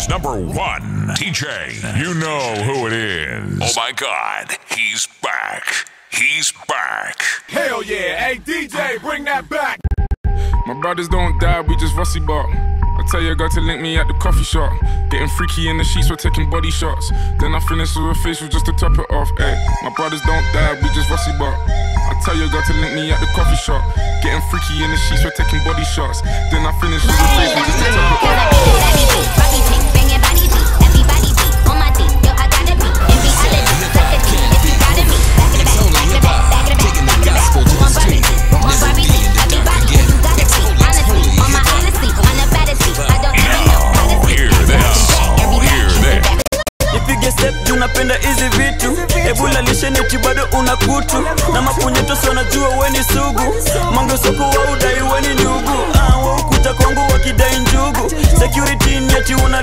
Nairobi's number one TJ. You know who it is. Oh my God, he's back. He's back. Hell yeah. Hey, DJ, bring that back. My brothers don't die, we just rusty bark. I tell your girl to link me at the coffee shop. Getting freaky in the sheets, we're taking body shots. Then I finish with a facial just to top it off. Ay, my brothers don't die, we just rusty bark. I tell your girl to link me at the coffee shop. Getting freaky in the sheets, we're taking body shots. Then I finish with a facial just to top it eh. Napenda hizi vitu. Ebula lisheneti bado una kutu. Na mapunyeto wanajua weni sugu. Mange soko wa udai weni ndugu ah, waukuta kwangu wakidai njugu. Security nyeti una